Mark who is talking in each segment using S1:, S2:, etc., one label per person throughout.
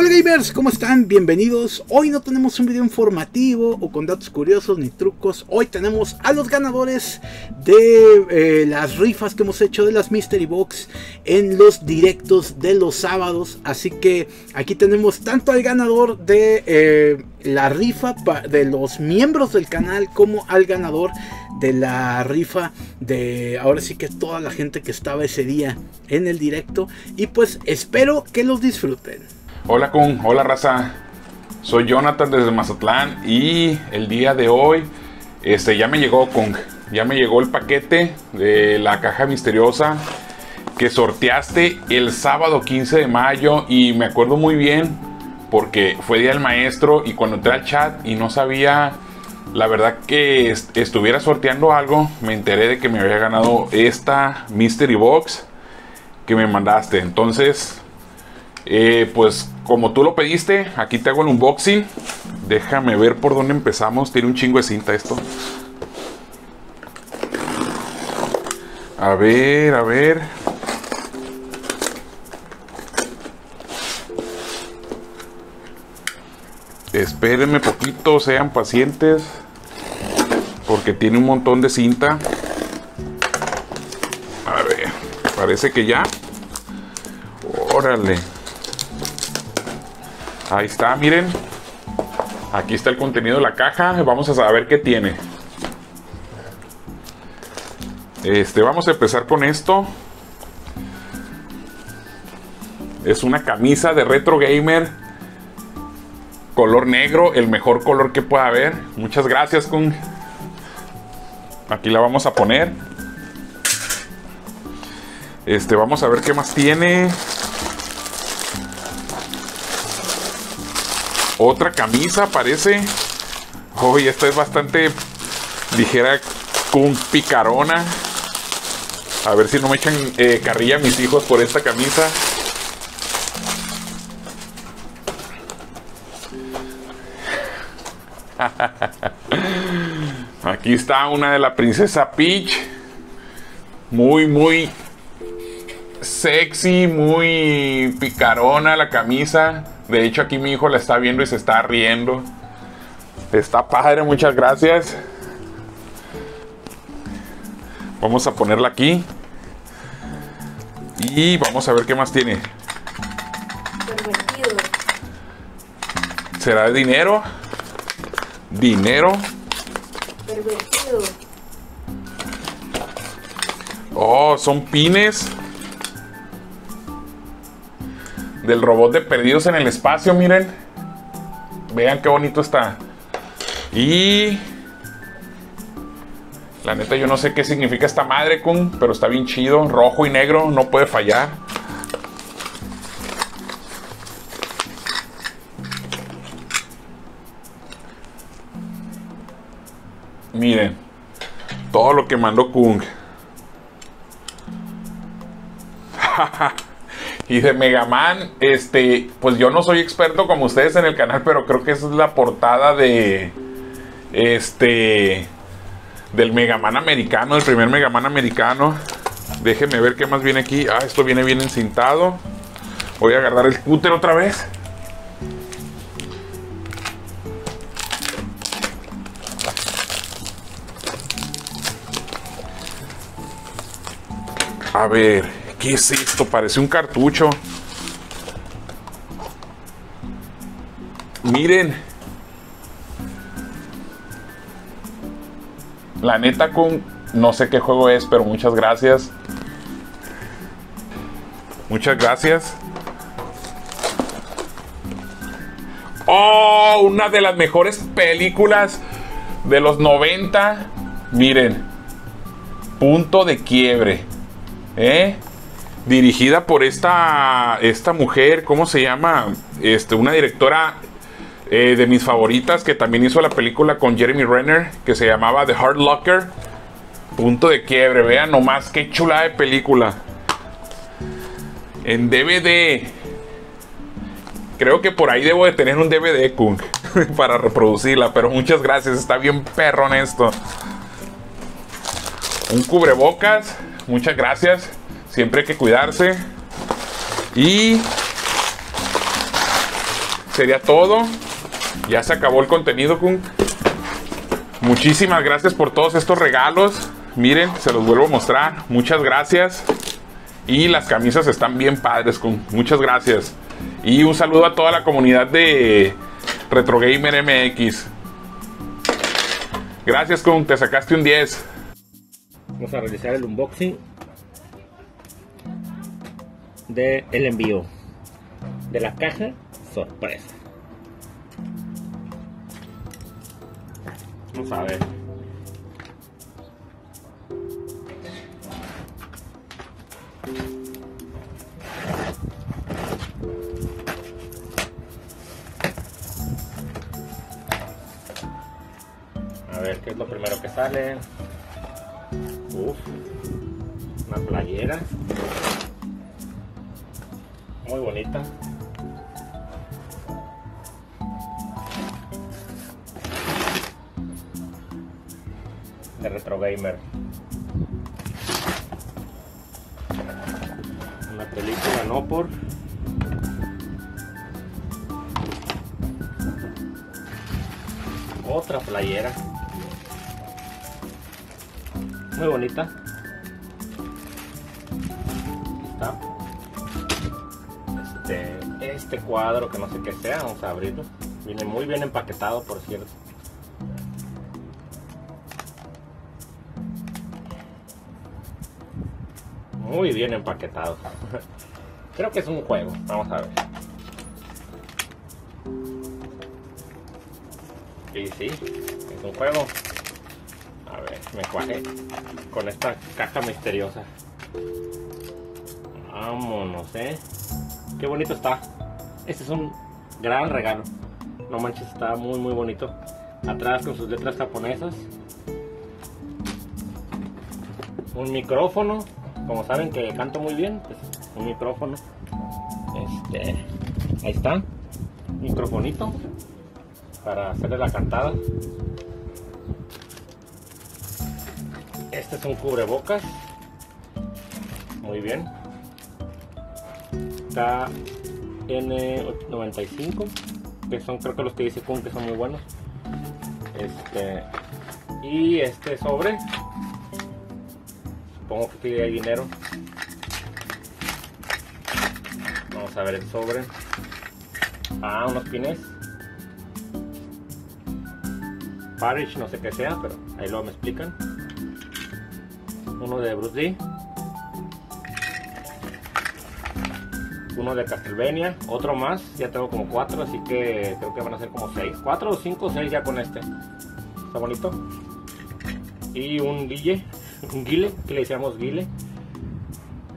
S1: Hola gamers, ¿cómo están? Bienvenidos. Hoy no tenemos un video informativo o con datos curiosos ni trucos. Hoy tenemos a los ganadores de eh, las rifas que hemos hecho de las Mystery Box en los directos de los sábados. Así que aquí tenemos tanto al ganador de eh, la rifa de los miembros del canal como al ganador de la rifa de ahora sí que toda la gente que estaba ese día en el directo. Y pues espero que los disfruten.
S2: Hola con, hola raza. Soy Jonathan desde Mazatlán y el día de hoy este ya me llegó con ya me llegó el paquete de la caja misteriosa que sorteaste el sábado 15 de mayo y me acuerdo muy bien porque fue día del maestro y cuando entré al chat y no sabía la verdad que estuviera sorteando algo, me enteré de que me había ganado esta Mystery Box que me mandaste. Entonces, eh, pues como tú lo pediste, aquí te hago el unboxing. Déjame ver por dónde empezamos. Tiene un chingo de cinta esto. A ver, a ver. Espérenme poquito, sean pacientes. Porque tiene un montón de cinta. A ver, parece que ya. Órale. Ahí está, miren. Aquí está el contenido de la caja. Vamos a saber qué tiene. Este, vamos a empezar con esto. Es una camisa de retro gamer. Color negro, el mejor color que pueda haber. Muchas gracias, con. Aquí la vamos a poner. Este, vamos a ver qué más tiene. Otra camisa parece. Hoy esta es bastante ligera con picarona. A ver si no me echan eh, carrilla mis hijos por esta camisa. Aquí está una de la princesa Peach. Muy, muy sexy, muy picarona la camisa. De hecho, aquí mi hijo la está viendo y se está riendo. Está padre, muchas gracias. Vamos a ponerla aquí. Y vamos a ver qué más tiene. Pervertido. ¿Será de dinero? Dinero. Pervertido. Oh, son pines del robot de Perdidos en el Espacio, miren. Vean qué bonito está. Y... La neta yo no sé qué significa esta madre, con, pero está bien chido. Rojo y negro, no puede fallar. Miren, todo lo que mandó Kung. Y de Mega Man, este, pues yo no soy experto como ustedes en el canal, pero creo que esa es la portada de este del Mega Man americano, el primer Mega Man americano. Déjenme ver qué más viene aquí. Ah, esto viene bien encintado. Voy a agarrar el cúter otra vez. A ver, ¿Qué es esto? Parece un cartucho. Miren. La neta con... No sé qué juego es, pero muchas gracias. Muchas gracias. Oh, una de las mejores películas de los 90. Miren. Punto de quiebre. ¿Eh? Dirigida por esta, esta mujer, ¿cómo se llama? Este, una directora eh, de mis favoritas que también hizo la película con Jeremy Renner que se llamaba The Hard Locker. Punto de quiebre, vean nomás qué chula de película. En DVD. Creo que por ahí debo de tener un DVD, Kung, para reproducirla, pero muchas gracias, está bien perro esto. Un cubrebocas, muchas gracias. Siempre hay que cuidarse. Y sería todo. Ya se acabó el contenido, Kung. Muchísimas gracias por todos estos regalos. Miren, se los vuelvo a mostrar. Muchas gracias. Y las camisas están bien padres, Kung. Muchas gracias. Y un saludo a toda la comunidad de Retro Gamer MX. Gracias, Kung. Te sacaste un 10.
S3: Vamos a realizar el unboxing de el envío de la caja sorpresa. A ver. A ver qué es lo primero que sale. Uf, una playera. Muy bonita. De Retro Gamer. Una película no por. Otra playera. Muy bonita. Este, cuadro que no sé qué sea, vamos a abrirlo. Viene muy bien empaquetado, por cierto. Muy bien empaquetado. Creo que es un juego. Vamos a ver. Y sí, es un juego. A ver, me cuaje con esta caja misteriosa. Vámonos, eh. Qué bonito está. Este es un gran regalo. No manches, está muy muy bonito. Atrás con sus letras japonesas. Un micrófono. Como saben que canto muy bien, pues un micrófono. Este, ahí está. Microfonito para hacerle la cantada. Este es un cubrebocas. Muy bien. KN95, que son creo que los que dice Kun que son muy buenos. Este y este sobre. Supongo que tiene dinero. Vamos a ver el sobre. Ah, unos pines. Parish, no sé qué sea, pero ahí luego me explican. Uno de Bruce Lee. Uno de Castlevania. Otro más. Ya tengo como cuatro, así que creo que van a ser como seis. Cuatro o cinco seis ya con este. Está bonito. Y un guille. Un guile, que le decíamos guile.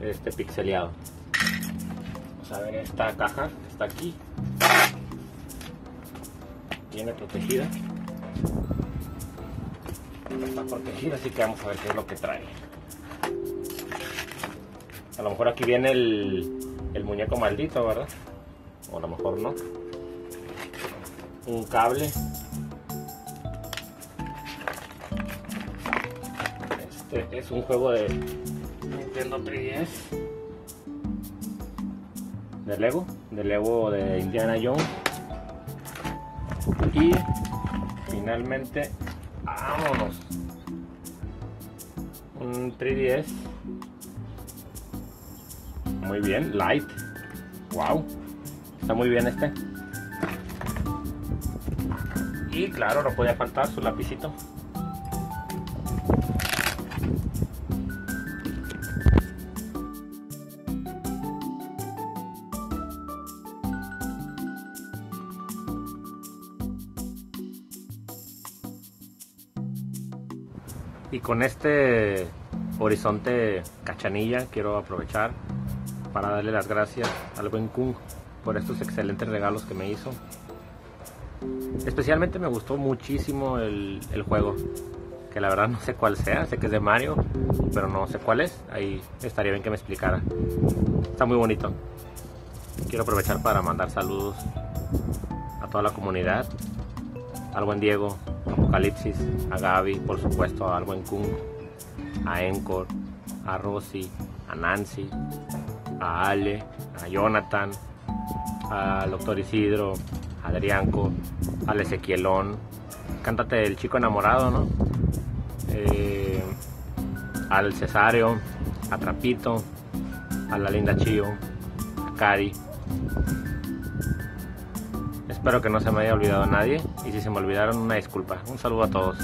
S3: Este pixeleado. Vamos a ver esta caja que está aquí. Viene protegida está protegida, así que vamos a ver qué es lo que trae. A lo mejor aquí viene el, el muñeco maldito, ¿verdad? O a lo mejor no. Un cable. Este es un juego de Nintendo 3DS. De Lego, de Lego de Indiana Jones. Y finalmente Vámonos. Un 3DS. Muy bien, light. Wow. Está muy bien este. Y claro, no podía faltar su lapicito. Y con este horizonte cachanilla quiero aprovechar para darle las gracias al buen Kung por estos excelentes regalos que me hizo. Especialmente me gustó muchísimo el, el, juego, que la verdad no sé cuál sea, sé que es de Mario, pero no sé cuál es, ahí estaría bien que me explicara. Está muy bonito. Quiero aprovechar para mandar saludos a toda la comunidad, al buen Diego, Apocalipsis, a Gaby, por supuesto, al buen Kung, a Encore, a Rosy, a Nancy, a Ale, a Jonathan, al doctor Isidro, Adrianco, al Ezequielón, cántate el chico enamorado, ¿no? Eh, al Cesario, a Trapito, a la linda Chio, a Cari. Espero que no se me haya olvidado nadie y si se me olvidaron una disculpa. Un saludo a todos.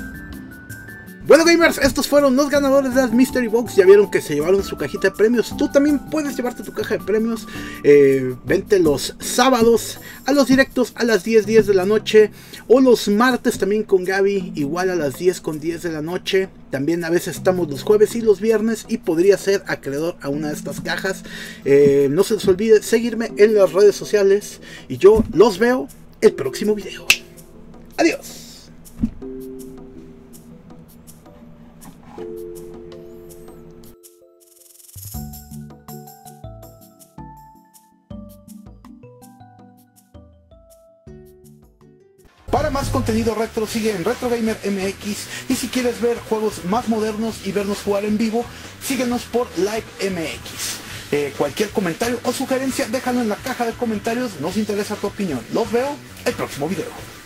S1: Bueno gamers, estos fueron los ganadores de las Mystery Box. Ya vieron que se llevaron su cajita de premios. Tú también puedes llevarte tu caja de premios. Eh, vente los sábados a los directos a las 10, 10 de la noche. O los martes también con Gaby, igual a las 10 con 10 de la noche. También a veces estamos los jueves y los viernes y podría ser acreedor a una de estas cajas. Eh, no se les olvide seguirme en las redes sociales y yo los veo el próximo video. Adiós. Para más contenido retro sigue en Retro Gamer MX y si quieres ver juegos más modernos y vernos jugar en vivo, síguenos por Live MX. Eh, cualquier comentario o sugerencia déjalo en la caja de comentarios, nos interesa tu opinión. Los veo el próximo video.